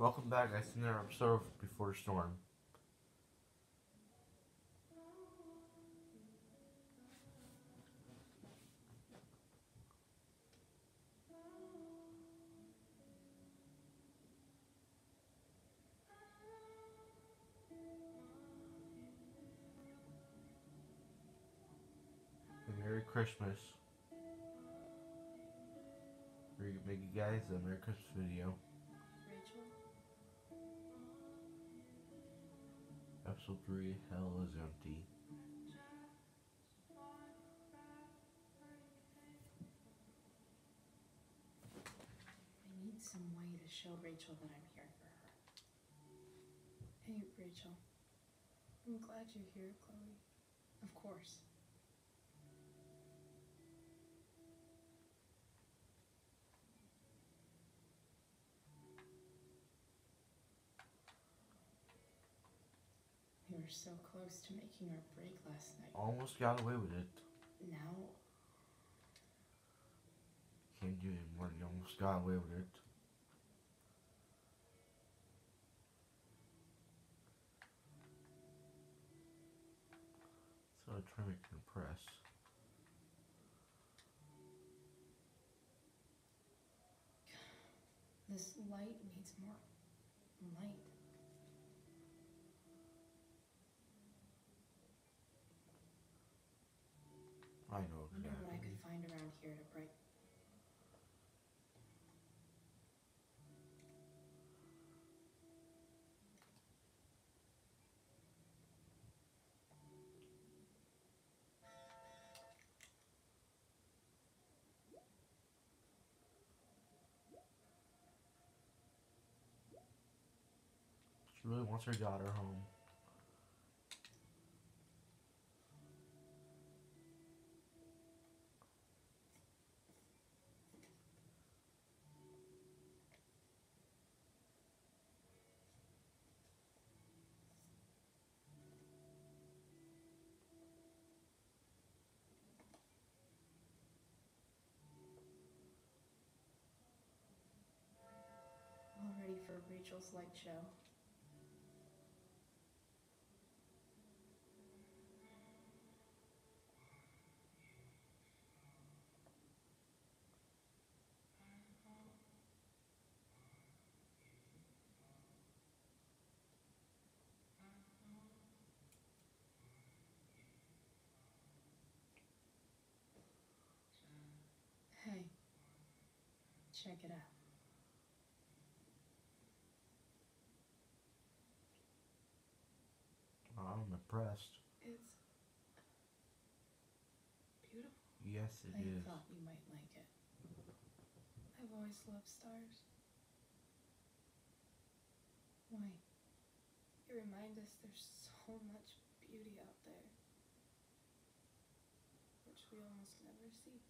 Welcome back, to another episode of Before the Storm. Merry Christmas. We're gonna make you guys a Merry Christmas video. Episode 3 Hell is Empty. I need some way to show Rachel that I'm here for her. Hey, Rachel. I'm glad you're here, Chloe. Of course. Were so close to making our break last night. Almost got away with it. Now, Can't do it anymore. You almost got away with it. So I try to impress. this light needs more light. Here to. She really wants her daughter home. For Rachel's light show. Hey, check it out. I'm. It's beautiful. Yes, it I is. thought you might like it. I've always loved stars. Why? They remind us there's so much beauty out there, which we almost never see.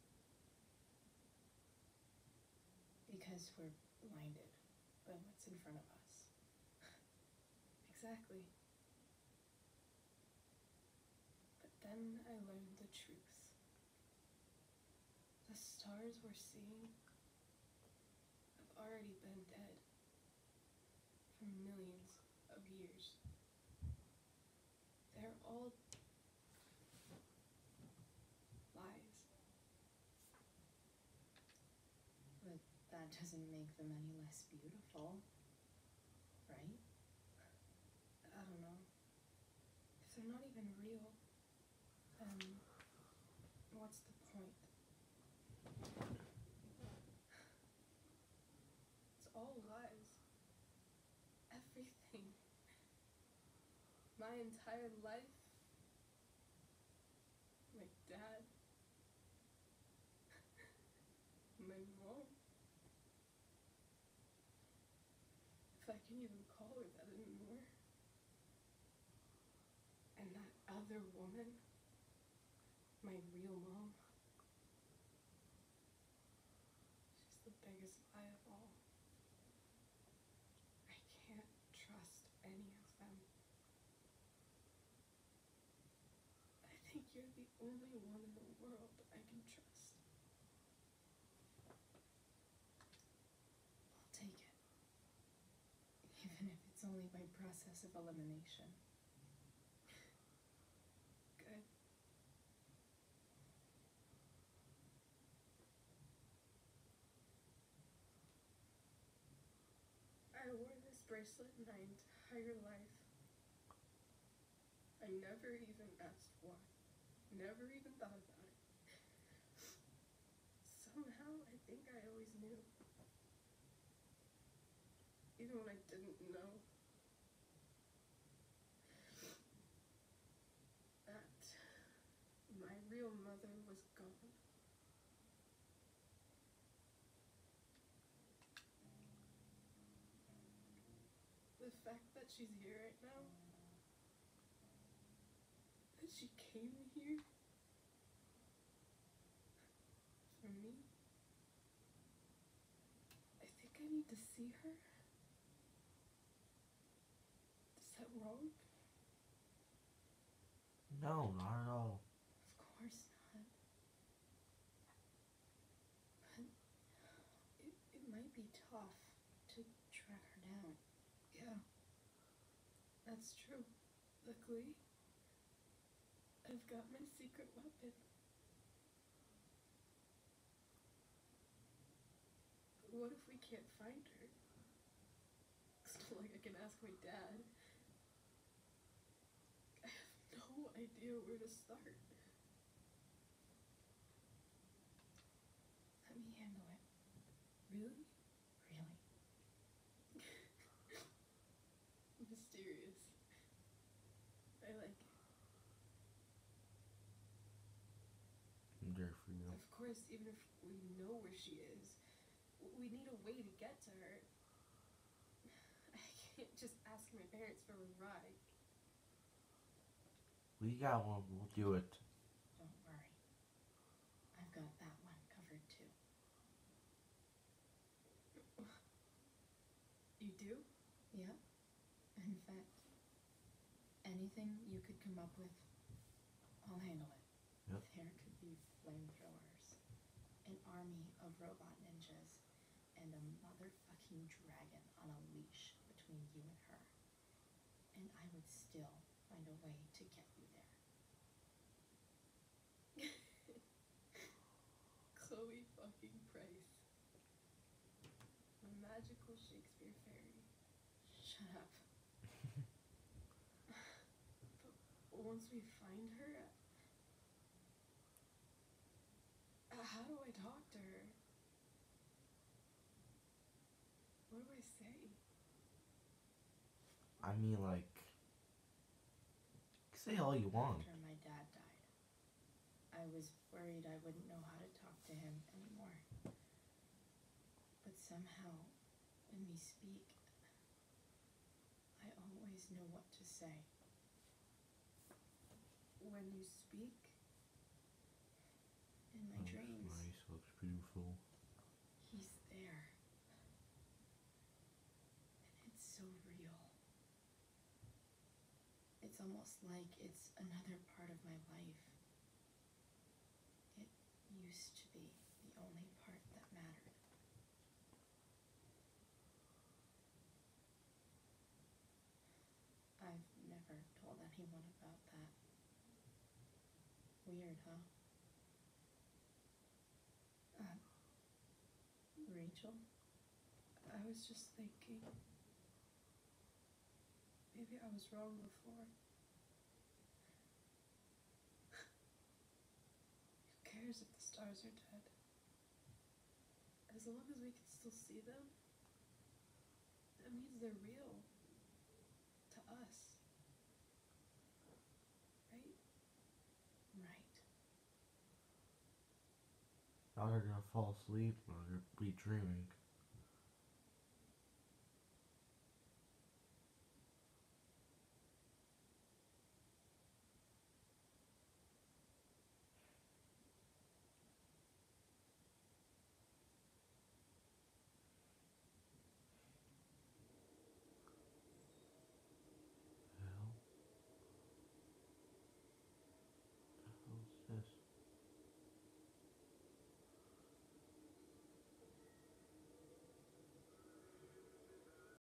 Because we're blinded by what's in front of us. exactly. But then I learned the truth. The stars we're seeing have already been dead for millions of years. They're all lies. But that doesn't make them any less beautiful, right? I don't know. If they're not even real, then what's the point? It's all lies. Everything. My entire life. My dad. My mom. If I can even call her that anymore. And that other woman. My real mom. She's the biggest lie of all. I can't trust any of them. I think you're the only one in the world I can trust. I'll take it. like my process of elimination. Good. I wore this bracelet my entire life. I never even asked why. Never even thought about it. Somehow, I think I always knew. Even when I didn't know. That my real mother was gone. The fact that she's here right now, that she came here for me, I think I need to see her. Is that wrong? No, not at all. Of course not. But it, it might be tough to track her down. Yeah. That's true. Luckily, I've got my secret weapon. But what if we can't find her? It's not like I can ask my dad. I have no idea where to start. Let me handle it. Really? Mysterious. I like it. I'm there for you. Of course, even if we know where she is, we need a way to get to her. I can't just ask my parents for a ride. We got one. We'll do it. Don't worry. I've got that one covered too. You do? Yeah. In fact, anything you could come up with, I'll handle it. Yep. There could be flamethrowers, an army of robot ninjas, and a motherfucking dragon on a leash between you and her. And I would still find a way to get you there. Chloe fucking Price. A magical Shakespeare fairy. Shut up. but once we find her, uh, how do I talk to her? What do I say? I mean, like, say all you want. After my dad died, I was worried I wouldn't know how to talk to him anymore. But somehow, when we speak, I always know what to say. When you speak, in my Looks dreams, nice. Looks beautiful. he's there. And it's so real. It's almost like it's another part of my life. It used to be the only part that mattered. I've never told anyone about that. Weird, huh? Uh, Rachel? I was just thinking. Maybe I was wrong before. Cares if the stars are dead? As long as we can still see them, that means they're real. To us. Right? Right. Now you're gonna fall asleep. Or you're be dreaming.